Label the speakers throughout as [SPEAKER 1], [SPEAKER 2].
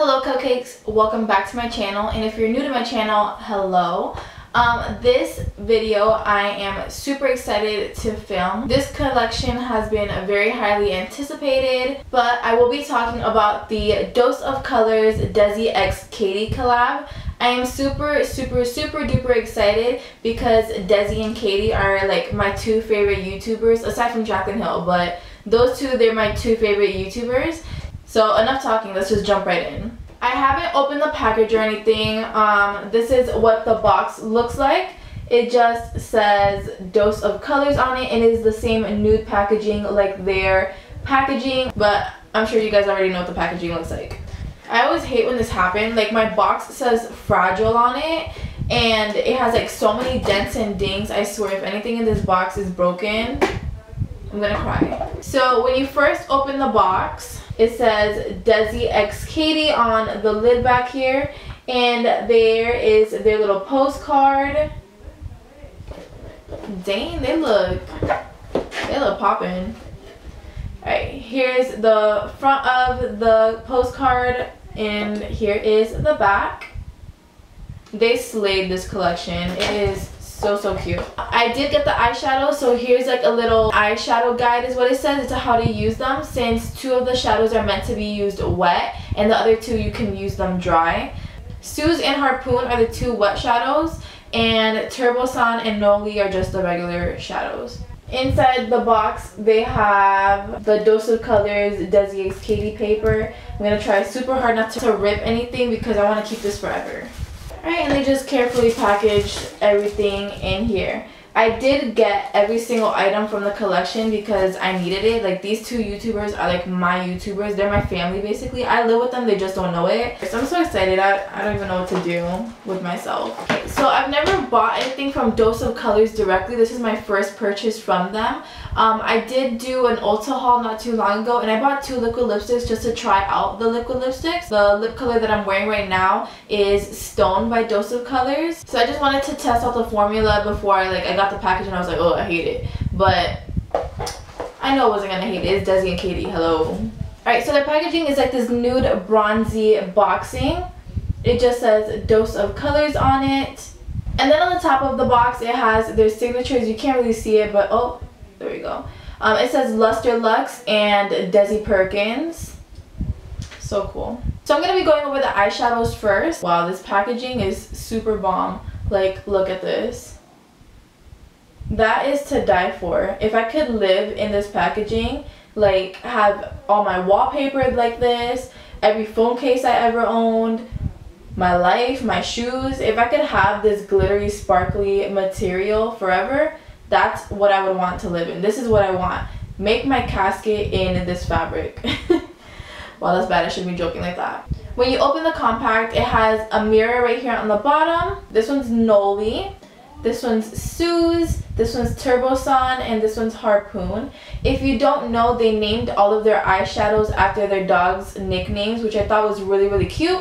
[SPEAKER 1] Hello cupcakes, welcome back to my channel and if you're new to my channel, hello. Um, this video I am super excited to film. This collection has been very highly anticipated but I will be talking about the Dose of Colors Desi x Katy collab. I am super super super duper excited because Desi and Katy are like my two favorite YouTubers aside from Jaclyn Hill but those two they're my two favorite YouTubers so enough talking, let's just jump right in. I haven't opened the package or anything. Um, this is what the box looks like. It just says dose of colors on it and it is the same nude packaging like their packaging but I'm sure you guys already know what the packaging looks like. I always hate when this happens. Like my box says fragile on it and it has like so many dents and dings. I swear if anything in this box is broken, I'm gonna cry. So when you first open the box, it says Desi X Katy on the lid back here. And there is their little postcard. Dang, they look, they look popping. Alright, here's the front of the postcard and here is the back. They slayed this collection. It is so so cute i did get the eyeshadow so here's like a little eyeshadow guide is what it says it's how to use them since two of the shadows are meant to be used wet and the other two you can use them dry Suz and Harpoon are the two wet shadows and Turbosan and Noli are just the regular shadows. Inside the box, they have the Dose of Colors Desi X Katy paper. I'm going to try super hard not to rip anything because I want to keep this forever. Alright, and they just carefully packaged everything in here. I did get every single item from the collection because I needed it. Like these two YouTubers are like my YouTubers. They're my family basically. I live with them. They just don't know it. So I'm so excited. I, I don't even know what to do with myself. Okay, so I've never bought anything from Dose of Colors directly. This is my first purchase from them. Um, I did do an Ulta haul not too long ago and I bought two liquid lipsticks just to try out the liquid lipsticks. The lip color that I'm wearing right now is Stone by Dose of Colors. So I just wanted to test out the formula before I like I got the package and I was like, oh, I hate it. But I know I wasn't gonna hate it. It's Desi and Katy. Hello. Alright, so their packaging is like this nude bronzy boxing. It just says dose of colors on it. And then on the top of the box, it has their signatures. You can't really see it, but oh, there we go. Um, it says Lustrelux and Desi Perkins. So cool. So I'm going to be going over the eyeshadows first. Wow, this packaging is super bomb. Like, look at this. That is to die for. If I could live in this packaging, like have all my wallpaper like this, every phone case I ever owned, my life, my shoes, if I could have this glittery, sparkly material forever, that's what I would want to live in. This is what I want. Make my casket in this fabric. well, that's bad. I shouldn't be joking like that. When you open the compact, it has a mirror right here on the bottom. This one's Noli. This one's Suz, this one's Turbosan, and this one's Harpoon. If you don't know, they named all of their eyeshadows after their dog's nicknames, which I thought was really, really cute.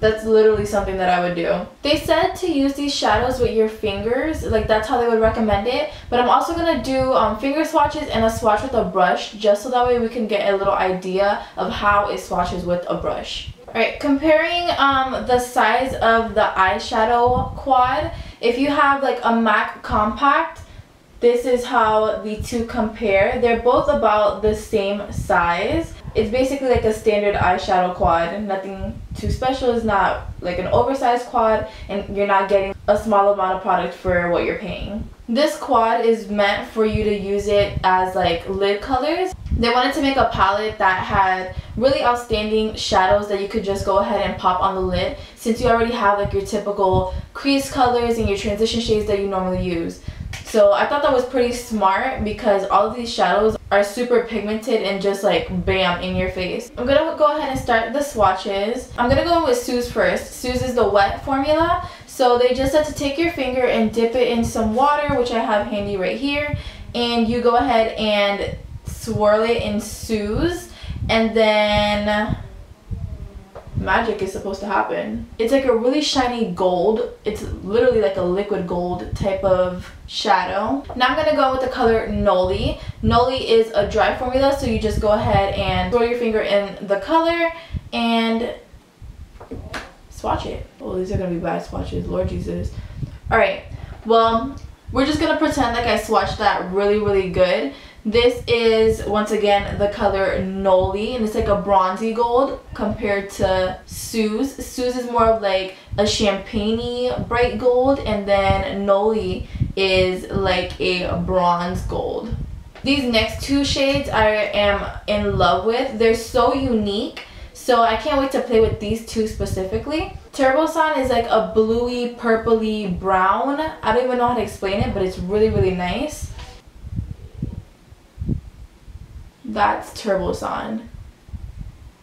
[SPEAKER 1] That's literally something that I would do. They said to use these shadows with your fingers, like that's how they would recommend it. But I'm also going to do um, finger swatches and a swatch with a brush, just so that way we can get a little idea of how it swatches with a brush. Alright, comparing um, the size of the eyeshadow quad, if you have like a MAC compact, this is how the two compare. They're both about the same size. It's basically like a standard eyeshadow quad. Nothing too special. It's not like an oversized quad and you're not getting a small amount of product for what you're paying. This quad is meant for you to use it as like lid colors. They wanted to make a palette that had really outstanding shadows that you could just go ahead and pop on the lid since you already have like your typical crease colors and your transition shades that you normally use. So I thought that was pretty smart because all of these shadows are super pigmented and just like bam in your face. I'm gonna go ahead and start the swatches. I'm gonna go in with Suz first. Suz is the wet formula. So they just said to take your finger and dip it in some water, which I have handy right here. And you go ahead and swirl it in Suz. And then magic is supposed to happen. It's like a really shiny gold. It's literally like a liquid gold type of shadow. Now I'm going to go with the color Noli. Noli is a dry formula so you just go ahead and throw your finger in the color and swatch it. Oh, these are gonna be bad swatches, Lord Jesus. All right, well, we're just gonna pretend like I swatched that really, really good. This is, once again, the color Noli, and it's like a bronzy gold compared to Suz. Suz is more of like a champagne bright gold, and then Noli is like a bronze gold. These next two shades I am in love with. They're so unique so I can't wait to play with these two specifically. Turbosan is like a bluey, purpley brown. I don't even know how to explain it, but it's really, really nice. That's Turbosan.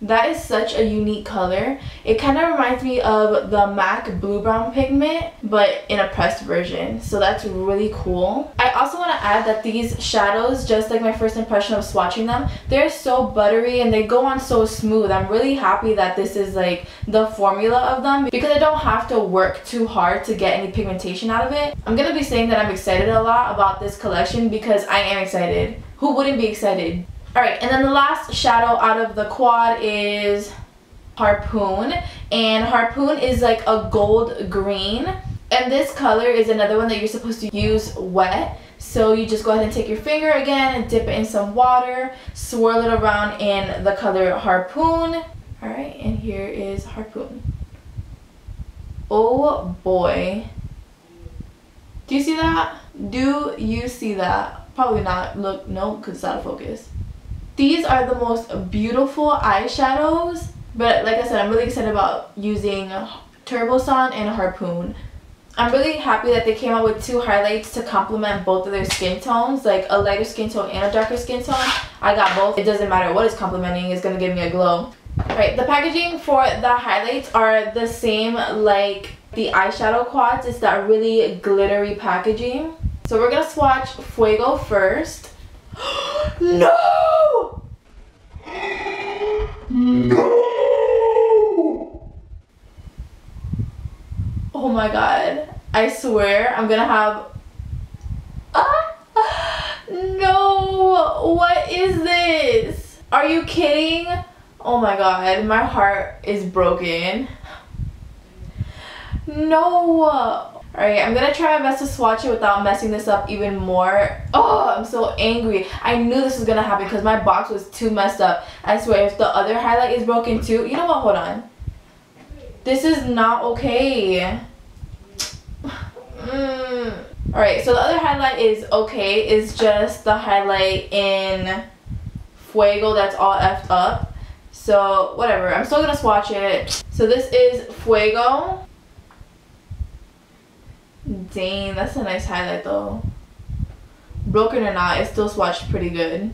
[SPEAKER 1] That is such a unique color. It kind of reminds me of the MAC Blue Brown pigment, but in a pressed version. So that's really cool. I also want to add that these shadows, just like my first impression of swatching them, they're so buttery and they go on so smooth. I'm really happy that this is like the formula of them because I don't have to work too hard to get any pigmentation out of it. I'm going to be saying that I'm excited a lot about this collection because I am excited. Who wouldn't be excited? Alright, and then the last shadow out of the quad is Harpoon. And Harpoon is like a gold green. And this color is another one that you're supposed to use wet. So you just go ahead and take your finger again and dip it in some water, swirl it around in the color Harpoon. Alright, and here is Harpoon. Oh boy. Do you see that? Do you see that? Probably not. Look, no, because it's out of focus. These are the most beautiful eyeshadows, but like I said, I'm really excited about using Turbosan and Harpoon. I'm really happy that they came out with two highlights to complement both of their skin tones, like a lighter skin tone and a darker skin tone. I got both. It doesn't matter what it's complementing, it's going to give me a glow. Right, the packaging for the highlights are the same like the eyeshadow quads. It's that really glittery packaging. So we're going to swatch Fuego first. Oh, no! No! Oh my god. I swear I'm gonna have... Ah! No! What is this? Are you kidding? Oh my god, my heart is broken. No! Alright, I'm gonna try my best to swatch it without messing this up even more. Oh, I'm so angry. I knew this was gonna happen because my box was too messed up. I swear, if the other highlight is broken too, you know what, hold on. This is not okay. Mm. Alright, so the other highlight is okay. It's just the highlight in Fuego that's all effed up. So, whatever. I'm still gonna swatch it. So this is Fuego. Dang, that's a nice highlight though. Broken or not, it still swatched pretty good.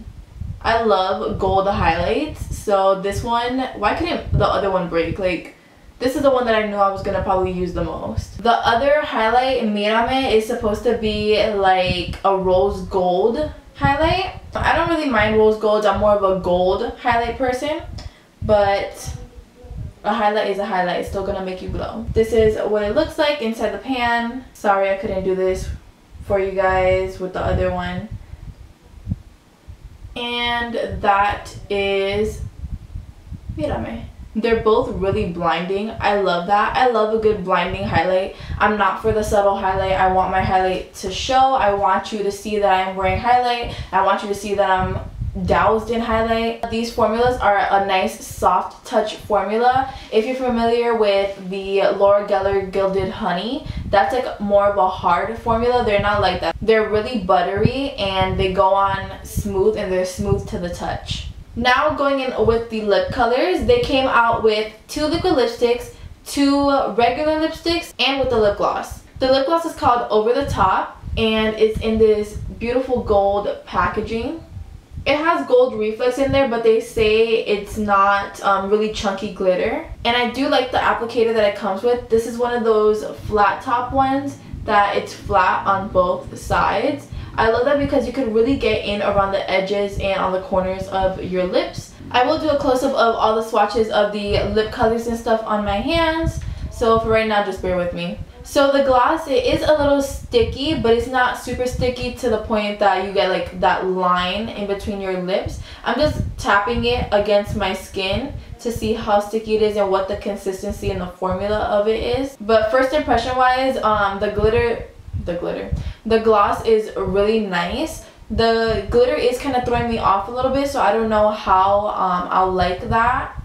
[SPEAKER 1] I love gold highlights. So this one, why couldn't the other one break? Like, this is the one that I knew I was to probably use the most. The other highlight, Mirame, is supposed to be like a rose gold highlight. I don't really mind rose gold. I'm more of a gold highlight person. But a highlight is a highlight. It's still going to make you glow. This is what it looks like inside the pan. Sorry I couldn't do this for you guys with the other one. And that is Mírame. They're both really blinding. I love that. I love a good blinding highlight. I'm not for the subtle highlight. I want my highlight to show. I want you to see that I'm wearing highlight. I want you to see that I'm doused in highlight. These formulas are a nice soft touch formula. If you're familiar with the Laura Geller Gilded Honey, that's like more of a hard formula. They're not like that. They're really buttery and they go on smooth and they're smooth to the touch. Now going in with the lip colors, they came out with two liquid lipsticks, two regular lipsticks, and with the lip gloss. The lip gloss is called Over the Top and it's in this beautiful gold packaging it has gold reflex in there but they say it's not um, really chunky glitter. And I do like the applicator that it comes with. This is one of those flat top ones that it's flat on both sides. I love that because you can really get in around the edges and on the corners of your lips. I will do a close-up of all the swatches of the lip colors and stuff on my hands. So for right now just bear with me So the gloss, it is a little sticky, but it's not super sticky to the point that you get like that line in between your lips. I'm just tapping it against my skin to see how sticky it is and what the consistency and the formula of it is. But first impression wise, um, the glitter, the glitter, the gloss is really nice. The glitter is kind of throwing me off a little bit, so I don't know how um, I'll like that.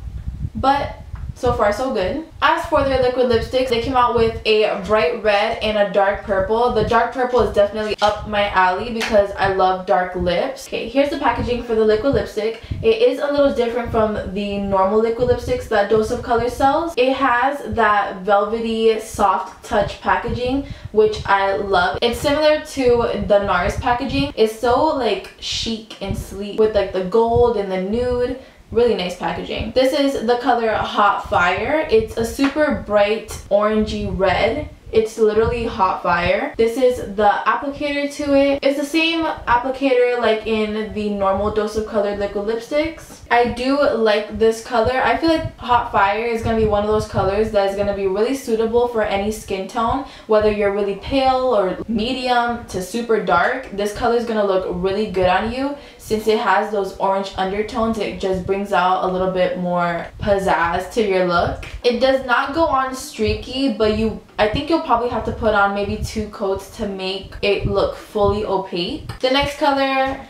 [SPEAKER 1] But so far, so good. As for their liquid lipsticks, they came out with a bright red and a dark purple. The dark purple is definitely up my alley because I love dark lips. Okay, here's the packaging for the liquid lipstick. It is a little different from the normal liquid lipsticks that Dose of Color sells. It has that velvety, soft touch packaging, which I love. It's similar to the NARS packaging. It's so like chic and sleek with like the gold and the nude really nice packaging. This is the color Hot Fire. It's a super bright orangey red. It's literally hot fire. This is the applicator to it. It's the same applicator like in the normal Dose of Color liquid lipsticks. I do like this color. I feel like Hot Fire is going to be one of those colors that is going to be really suitable for any skin tone. Whether you're really pale or medium to super dark, this color is going to look really good on you since it has those orange undertones it just brings out a little bit more pizzazz to your look. It does not go on streaky but you I think you'll probably have to put on maybe two coats to make it look fully opaque. The next color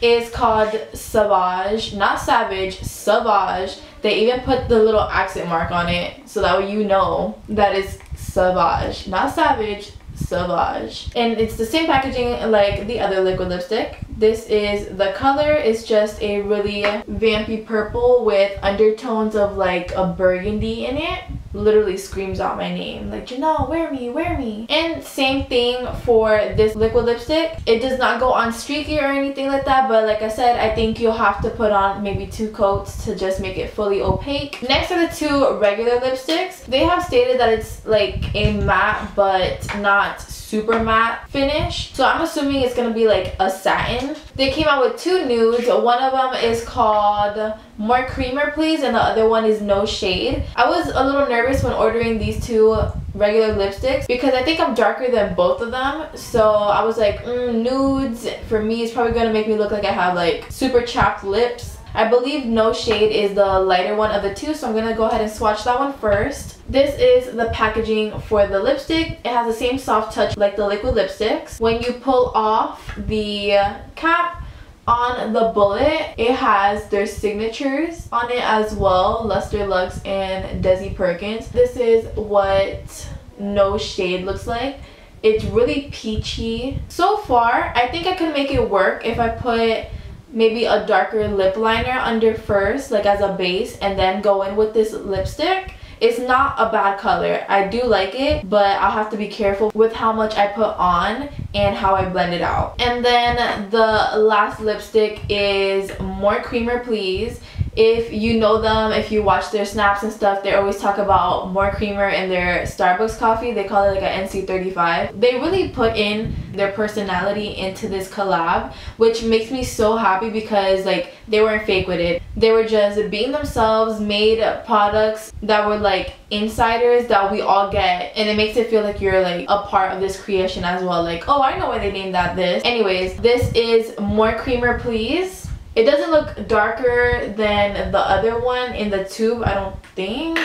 [SPEAKER 1] is called Sauvage not Savage Sauvage they even put the little accent mark on it so that way you know that is Sauvage not Savage Sauvage. And it's the same packaging like the other liquid lipstick. This is, the color is just a really vampy purple with undertones of like a burgundy in it literally screams out my name. Like Janelle wear me wear me. And same thing for this liquid lipstick. It does not go on streaky or anything like that but like I said I think you'll have to put on maybe two coats to just make it fully opaque. Next are the two regular lipsticks. They have stated that it's like a matte but not super matte finish. So I'm assuming it's going to be like a satin. They came out with two nudes. One of them is called More Creamer Please and the other one is No Shade. I was a little nervous when ordering these two regular lipsticks because I think I'm darker than both of them. So I was like, mm, nudes for me is probably going to make me look like I have like super chapped lips. I believe No Shade is the lighter one of the two, so I'm going to go ahead and swatch that one first. This is the packaging for the lipstick. It has the same soft touch like the liquid lipsticks. When you pull off the cap, on the bullet, it has their signatures on it as well, Lustrelux and Desi Perkins. This is what No Shade looks like. It's really peachy. So far, I think I could make it work if I put maybe a darker lip liner under first like as a base and then go in with this lipstick. It's not a bad color. I do like it but i'll have to be careful with how much i put on and how i blend it out. And then the last lipstick is more creamer please if you know them, if you watch their snaps and stuff, they always talk about more creamer in their Starbucks coffee. They call it like an NC35. They really put in their personality into this collab, which makes me so happy because like they weren't fake with it. They were just being themselves, made products that were like insiders that we all get and it makes it feel like you're like a part of this creation as well. Like, oh, I know why they named that this. Anyways, this is More Creamer Please it doesn't look darker than the other one in the tube, I don't think.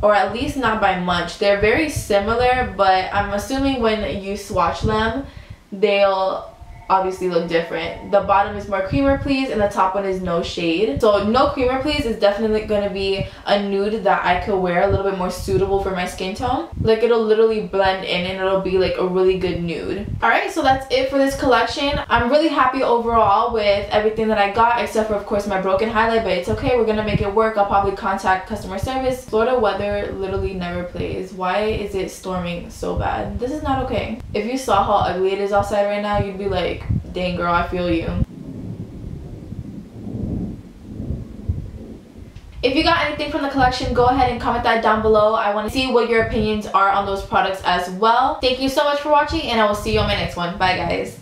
[SPEAKER 1] Or at least not by much. They're very similar, but I'm assuming when you swatch them, they'll obviously look different. The bottom is more creamer please and the top one is no shade. So no creamer please is definitely going to be a nude that I could wear a little bit more suitable for my skin tone. Like it'll literally blend in and it'll be like a really good nude. Alright so that's it for this collection. I'm really happy overall with everything that I got except for of course my broken highlight but it's okay we're gonna make it work. I'll probably contact customer service. Florida weather literally never plays. Why is it storming so bad? This is not okay. If you saw how ugly it is outside right now you'd be like like, dang girl, I feel you. If you got anything from the collection, go ahead and comment that down below. I want to see what your opinions are on those products as well. Thank you so much for watching and I will see you on my next one. Bye guys.